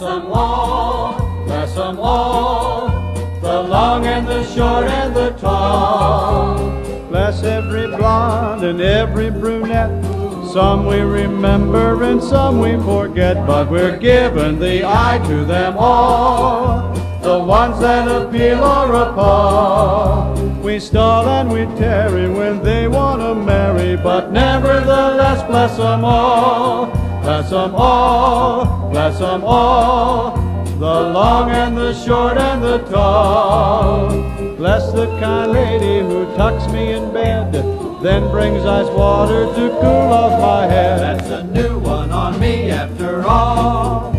Bless 'em all, bless all, the long and the short and the tall. Bless every blonde and every brunette. Some we remember and some we forget, but we're giving the eye to them all. The ones that appeal or appall. We stall and we tarry when they want to marry, but nevertheless bless 'em all. Bless 'em all, bless 'em all, the long and the short and the tall. Bless the kind lady who tucks me in bed, then brings ice water to cool off my head. That's a new one on me after all.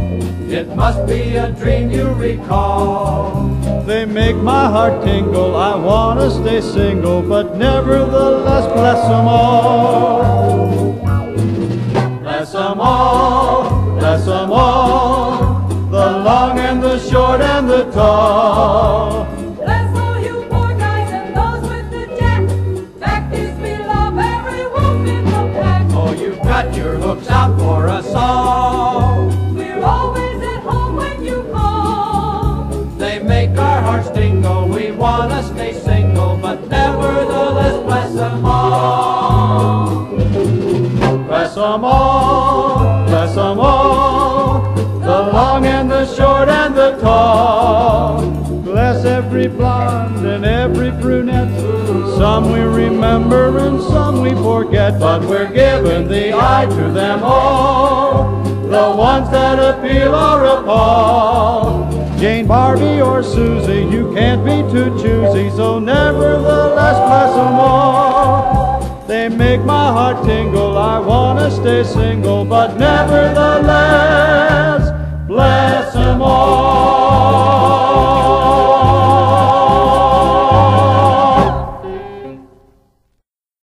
It must be a dream you recall. They make my heart tingle, I wanna stay single, but nevertheless Bless 'em all, bless 'em all, the long and the short and the tall. Bless all you poor guys and those with the jack. Fact is, we love every wolf in the pack. Oh, you've got your hooks out for us all. We're always at home when you call. They make our hearts tingle. We wanna stay single, Bless 'em all, bless 'em all, the long and the short and the tall. Bless every blonde and every brunette. Some we remember and some we forget, but we're giving the eye to them all. The ones that appeal or appall. Jane, Barbie, or Susie, you can't be too choosy, so nevertheless bless 'em all. They make my heart tingle. I promise stay single, but nevertheless, blessed.